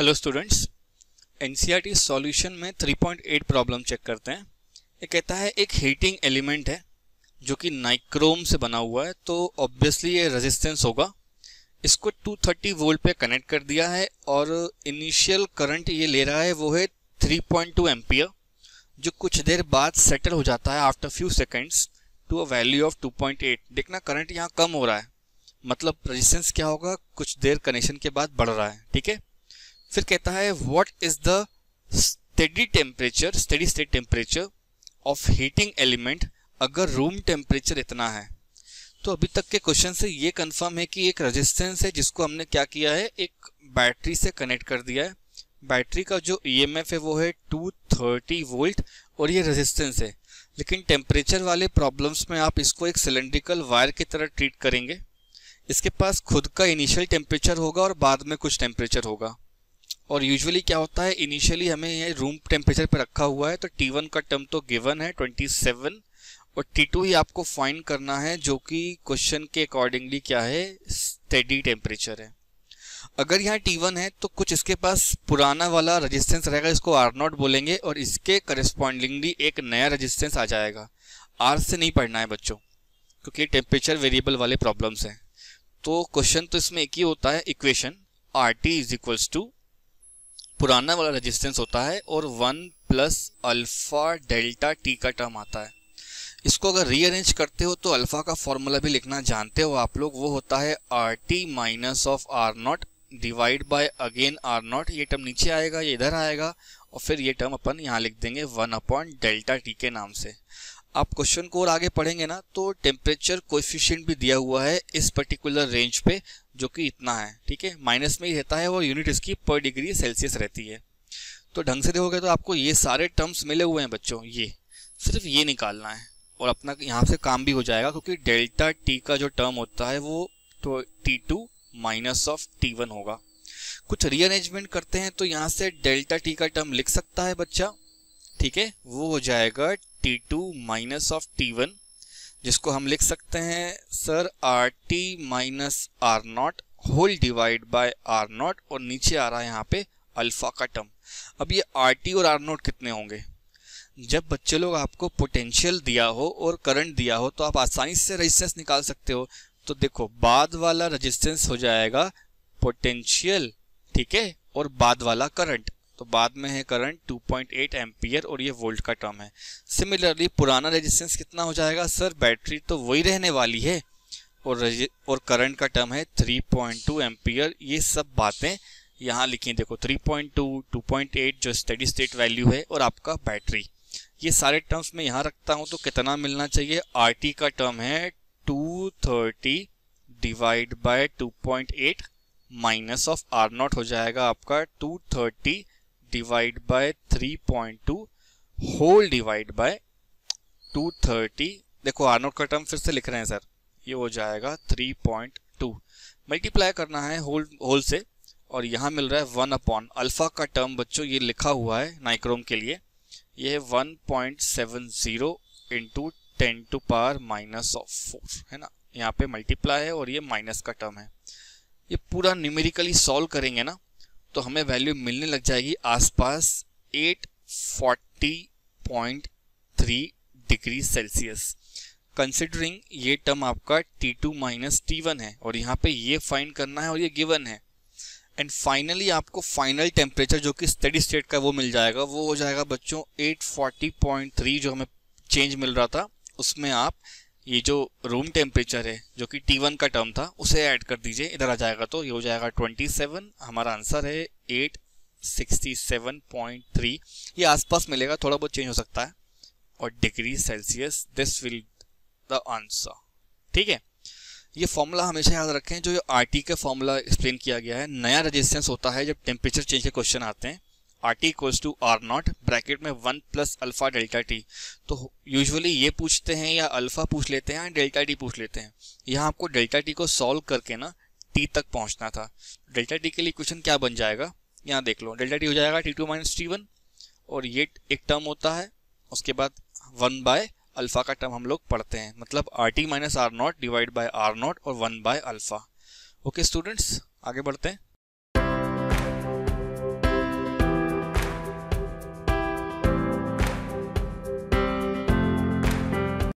Hello students NCERT solution में 3.8 problem check करते हैं। ये कहता है, एक हीटिंग एलिमेंट है, जो कि नाइक्रोम से बना हुआ है तो ऑब्वियसली ये रेजिस्टेंस होगा। इसको 230 वोल्ट पे कनेक्ट कर दिया है, और इनिशियल करंट ये ले रहा है, वो है 3.2 एम्पियर जो कुछ देर बाद सेटल हो जाता है after few seconds to a value of 2.8 देखना करंट यहाँ कम हो रहा है। मतलब रेजिस्टेंस क्या होगा? कुछ देर कनेक्शन के बाद बढ़ रहा है, ठीक है? फिर कहता है what is the steady temperature steady state temperature of heating element अगर रूम टेम्परेचर इतना है? तो अभी तक के क्वेश्चन से ये कंफर्म है कि एक रेजिस्टेंस है जिसको हमने क्या किया है? एक बैटरी से कनेक्ट कर दिया है। बैटरी का जो ईएमएफ e है वो है 230 वोल्ट और ये रेजिस्टेंस है। लेकिन टेम्परेचर वाले प्रॉब्लम्स में आप इसको एक सिलेंड्रिकल वायर की तरह ट्रीट करेंगे। इसके पास खुद का इनिशियल टेम्परेचर होगा और बाद में कुछ टेम्परेचर होगा। और यूजुअली क्या होता है इनिशियली हमें ये रूम टेम्परेचर पे रखा हुआ है तो T1 का टर्म तो गिवन है 27 और T2 ही आपको फाइंड करना है, जो कि क्वेश्चन के अकॉर्डिंगली क्या है स्टेडी टेम्परेचर है. अगर यहाँ T1 है तो कुछ इसके पास पुराना वाला रेजिस्टेंस रहेगा, इसको आर नॉट बोलेंगे, और इसके करस्पॉन्डिंगली एक नया रजिस्टेंस आ जाएगा. आर से नहीं पढ़ना है बच्चों, क्योंकि टेम्परेचर वेरिएबल वाले प्रॉब्लम्स हैं. तो क्वेश्चन तो इसमें एक ही होता है equation R T is equals to पुराना वाला रेजिस्टेंस होता है और one plus alpha delta T का टर्म आता है। इसको अगर रीअरेंज करते हो तो अल्फ़ा का फॉर्मूला भी लिखना जानते हो आप लोग, वो होता है R T minus of R naught divide by again R naught ये टर्म नीचे आएगा, ये इधर आएगा और फिर ये टर्म अपन यहाँ लिख देंगे वन अपॉन डेल्टा टी के नाम से। आप क्वेश्चन को और आगे पढ़ेंगे ना तो टेम्परेचर कोएफिशिएंट भी दिया हुआ है इस पर्टिकुलर रेंज पे। जो कि इतना है, ठीक है? माइनस में ही रहता है और यूनिट इसकी पर डिग्री सेल्सियस रहती है। तो ढंग से देखोगे तो आपको ये सारे टर्म्स मिले हुए हैं बच्चों, ये। सिर्फ़ ये निकालना है और अपना यहाँ से काम भी हो जाएगा क्योंकि डेल्टा टी का जो टर्म होता है वो तो T two minus of T one होगा। कुछ रीअरेंजमेंट करते हैं तो यहाँ से डेल्टा टी का टर्म लिख सकता है बच्चा, ठीक है? वो हो जाएगा T two minus of T one जिसको हम लिख सकते हैं, sir, R T minus R nought whole divide by R nought और नीचे आ रहा है यहाँ पे अल्फ़ा का टर्म। अब ये आर टी और आर नॉट कितने होंगे? जब बच्चे लोग आपको पोटेंशियल दिया हो और करंट दिया हो तो आप आसानी से रेजिस्टेंस निकाल सकते हो। तो देखो, बाद वाला रेजिस्टेंस हो जाएगा पोटेंशियल, ठीक है? और बाद वाला करंट। तो बाद में है करंट 2.8 एम्पियर और ये वोल्ट का टर्म है। सिमिलरली पुराना रेजिस्टेंस कितना हो जाएगा? सर बैटरी तो वही रहने वाली है। और और करंट का टर्म है 3.2 एम्पियर ये सब बातें यहाँ लिखी देखो 3.2 2.8 जो स्टडी स्टेट वैल्यू है और आपका बैटरी ये सारे टर्म्स में यहाँ रखता हूँ तो कितना मिलना चाहिए? आरटी का टर्म है 230 divide by 2.8 minus of R nought हो जाएगा आपका 230 divide by 3.2 whole divide by 230 देखो आर नोट का टर्म फिर से लिख रहे हैं सर ये हो जाएगा 3.2 मल्टीप्लाई करना है होल होल से, और यहाँ मिल रहा है वन अपॉन अल्फ़ा का टर्म बच्चों, ये लिखा हुआ है नाइक्रोम के लिए. ये one point seven zero into ten to power minus of four है ना? यहाँ पे मल्टीप्लाई है और ये माइनस का टर्म है. ये पूरा न्यूमेरिकली सॉल्व करेंगे ना तो हमें वैल्यू मिलने लग जाएगी आसपास 840.3 डिग्री सेल्सियस कंसिडरिंग ये टर्म आपका T2 टू माइनस टी है और यहाँ पे ये फाइंड करना है और ये गिवन है। एंड फाइनली आपको फाइनल टेम्परेचर जो कि स्टडी स्टेट का वो मिल जाएगा, वो हो जाएगा बच्चों 840.3 जो हमें चेंज मिल रहा था, उसमें आप ये जो रूम टेम्परेचर है, जो कि T1 का टर्म था, उसे ऐड कर दीजिए, इधर आ जाएगा तो ये हो जाएगा 27 हमारा आंसर है 867.3 ये आसपास मिलेगा, थोड़ा बहुत चेंज हो सकता है, और degree Celsius this will the answer ठीक है? ये फॉर्मूला हमेशा याद रखें, जो ये आर टी का फॉर्मूला एक्सप्लेन किया गया है, नया रजिस्टेंस होता है जब टेम्परेचर चेंज के क्वेश्चन आते हैं। R T equals to R nought bracket में one plus alpha delta T तो यूजुअली ये पूछते हैं या अल्फ़ा पूछ लेते हैं या डेल्टा टी पूछ लेते हैं। यहाँ आपको डेल्टा टी को सॉल्व करके ना टी तक पहुँचना था। डेल्टा टी के लिए क्वेश्चन क्या बन जाएगा? यहाँ देख लो डेल्टा टी हो जाएगा T two minus T one और ये एक टर्म होता है। उसके बाद वन बाय अल्फ़ा का टर्म हम लोग पढ़ते हैं। मतलब R T minus R nought divide by R nought और one by alpha okay students आगे बढ़ते हैं।